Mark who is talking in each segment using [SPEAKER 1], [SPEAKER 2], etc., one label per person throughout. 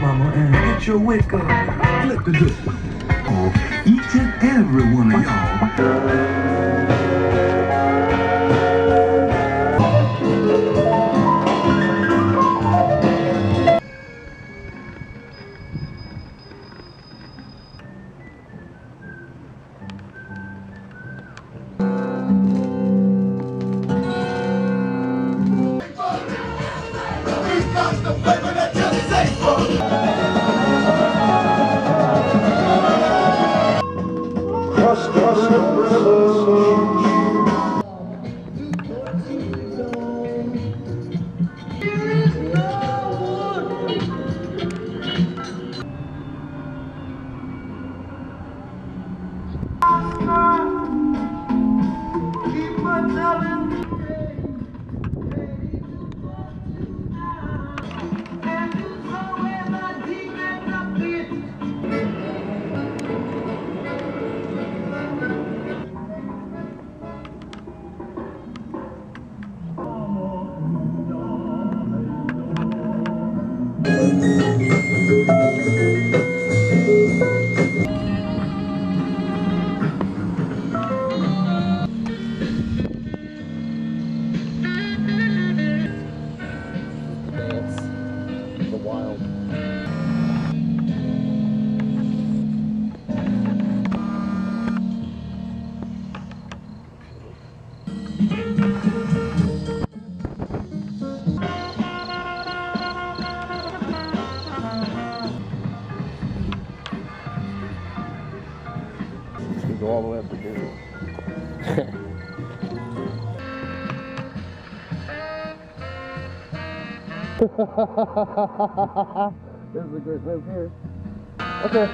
[SPEAKER 1] mama and get your wake up. Flip the good. Oh, each and every one of y'all.
[SPEAKER 2] the Brother, brother, Go all the way up to Google. this is a great place here. Okay.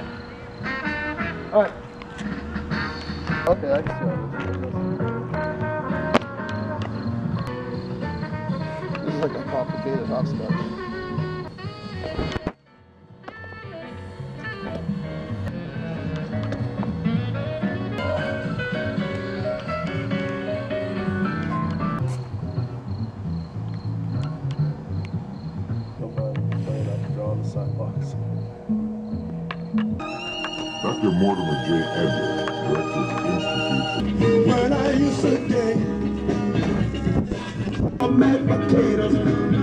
[SPEAKER 2] Alright. Okay, I can. This is like a complicated hopscotch.
[SPEAKER 3] Dr. Mortimer J. Edwards, Director of the Institute
[SPEAKER 4] When I used to dig a mashed potatoes.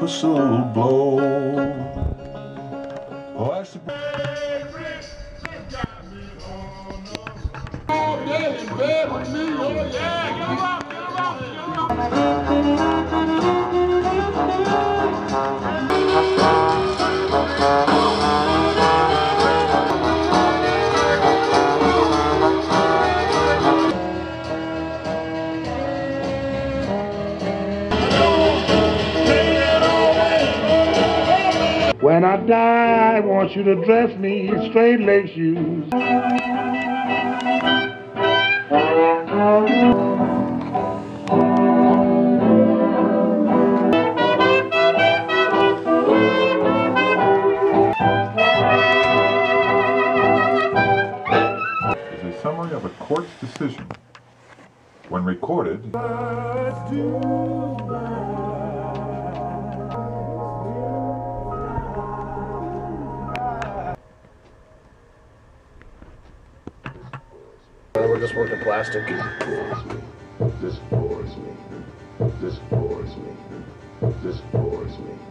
[SPEAKER 4] Whistle blow. Oh, I should When I die, I want you to dress me in straight leg shoes.
[SPEAKER 3] is a summary of a court's decision. When recorded,
[SPEAKER 2] We're just working plastic.
[SPEAKER 3] this bores me. This bores me. This bores me.